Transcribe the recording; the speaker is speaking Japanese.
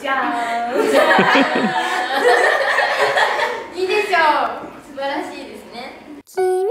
じゃーん。いいでしょう素晴らしいですね。君